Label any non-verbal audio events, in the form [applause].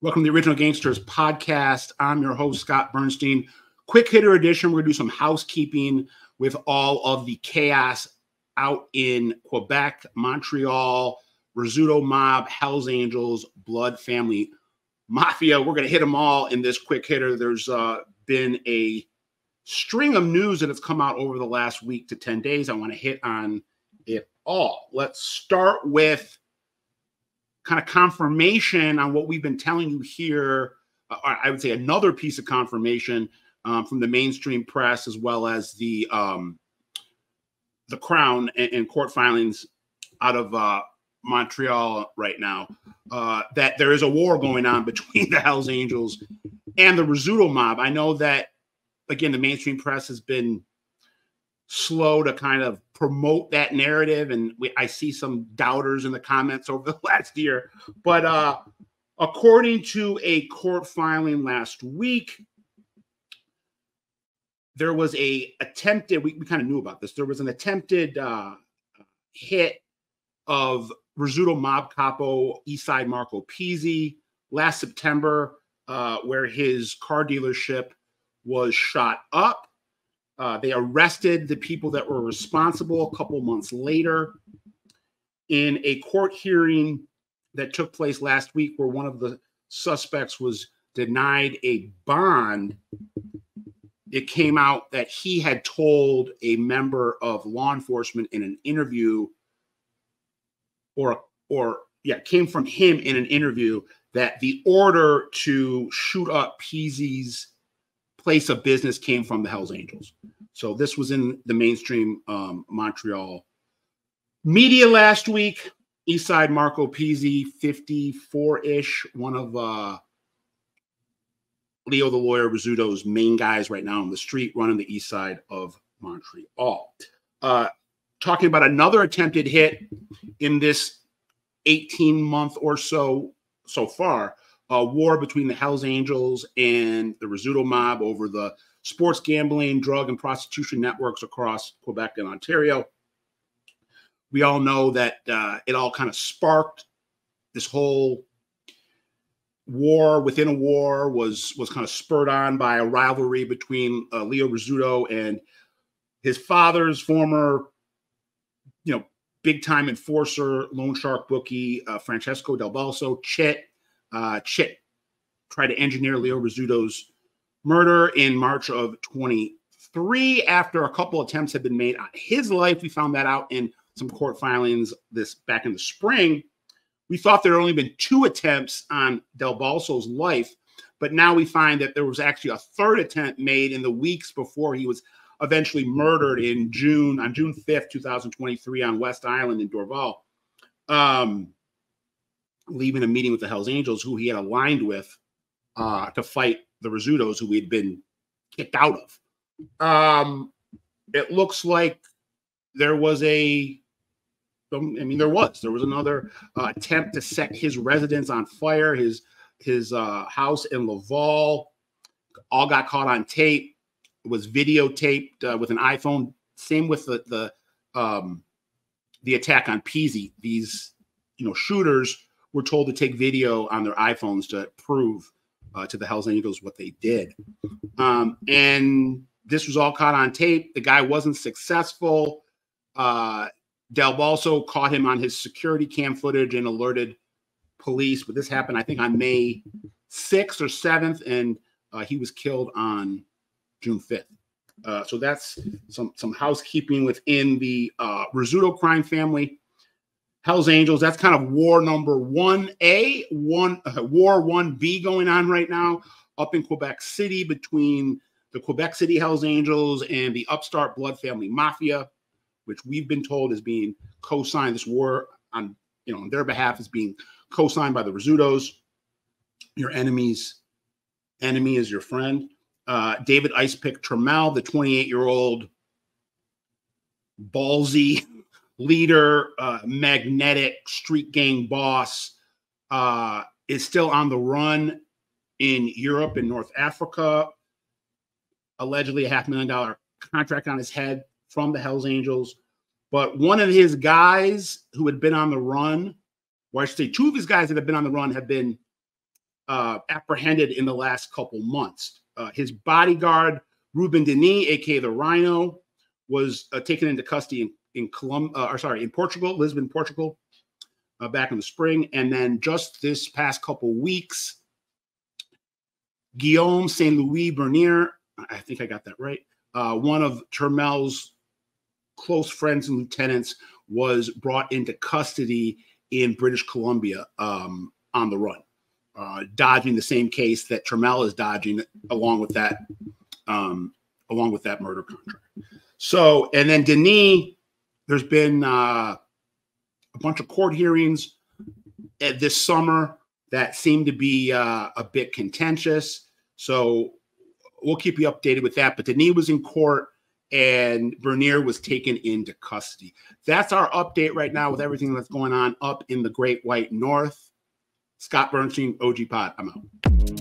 Welcome to the Original Gangsters podcast. I'm your host, Scott Burnstein. Quick hitter edition. We're going to do some housekeeping with all of the chaos out in Quebec, Montreal, Rizzuto Mob, Hells Angels, Blood Family Mafia. We're going to hit them all in this quick hitter. There's uh, been a string of news that has come out over the last week to 10 days. I want to hit on it all. Let's start with kind of confirmation on what we've been telling you here. Uh, I would say another piece of confirmation um, from the mainstream press as well as the um, the Crown and, and, court filings out of uh, Montreal right now uh, that there is a war going on between [laughs] the Hells Angels and the Rizzuto mob. I know that again the mainstream press has been slow to kind of promote that narrative and we, i see some doubters in the comments [laughs] over the last year. But uh according to a court filing last week there was a attempted we, we kind of knew about this there was an attempted uh hit of Rizzuto mob capo Eastside Marco Pizzi last September, uh, where his car dealership was shot up uh, they arrested the people that were responsible a couple months later in a court hearing that took place last week, where one of the suspects was denied a bond. It came out that he had told a member of law enforcement in an interview, or or yeah, came from him in an interview that the order to shoot up Pizzi's place of business came from the Hells Angels. So this was in the mainstream um, Montreal media last week. Eastside Marco Pizzi, 54 ish, one of uh, Leo the lawyer Rizzuto's main guys right now on the street running the east side of Montreal. Uh, talking about another attempted hit in this 18 month or so so far a war between the Hells Angels and the Rizzuto mob over the sports gambling, drug, and prostitution networks across Quebec and Ontario. We all know that uh, it all kind of sparked this whole war within a war was was kind of spurred on by a rivalry between uh, Leo Rizzuto and his father's former, you know, big time enforcer, loan shark bookie, uh, Francesco Del Balso, Chit uh, Chit tried to engineer Leo Rizzuto's murder in March of 23 after a couple attempts had been made on his life. We found that out in some court filings this back in the spring. We thought there had only been two attempts on Del Balso's life, but now we find that there was actually a third attempt made in the weeks before he was eventually murdered in June on June 5th, 2023 on West Island in Dorval. Um, leaving a meeting with the Hells Angels, who he had aligned with uh, to fight the Rizzutos, who he'd been kicked out of. Um, it looks like there was a, I mean, there was there was another uh, attempt to set his residence on fire, his his uh, house in Laval. All got caught on tape. Was videotaped uh, with an iPhone. Same with the the um, the attack on Pizzi. These you know shooters were told to take video on their iPhones to prove uh, to the Hells Angels what they did. Um, and this was all caught on tape. The guy wasn't successful. Uh, Del Balso caught him on his security cam footage and alerted police. But this happened, I think, on May 6th or 7th, and uh, he was killed on June 5th. Uh, so that's some some housekeeping within the uh, Rizzuto crime family. Hell's Angels. That's kind of war number one A, one uh, war one B going on right now up in Quebec City between the Quebec City Hells Angels and the upstart Blood Family Mafia, which we've been told is being co-signed. This war on you know on their behalf is being co-signed by the Rizzutos. Your enemy's enemy is your friend. Uh, David Icepick Turmel, the 28 year old ballsy [laughs] leader, uh, magnetic street gang boss, uh, is still on the run in Europe and North Africa. Allegedly, a half million dollar contract on his head from the Hells Angels. But one of his guys who had been on the run, or I should say, two of his guys that have been on the run have been uh, apprehended in the last couple months. Uh, his bodyguard, Ruben Denis, aka the Rhino, was uh, taken into custody in, in Colum- uh, or sorry, in Portugal, Lisbon, Portugal, uh, back in the spring. And then just this past couple weeks, Guillaume Saint Louis Bernier, I think I got that right, uh, one of Turmel's close friends and lieutenants, was brought into custody in British Columbia um, on the run, uh, dodging the same case that Turmel is dodging, along with that, um, along with that murder contract. So, and then Denis, there's been uh, a bunch of court hearings this summer that seem to be uh, a bit contentious. So we'll keep you updated with that. But Denis was in court and Bernier was taken into custody. That's our update right now with everything that's going on up in the Great White North. Scott Burnstein, OG Pod. I'm out.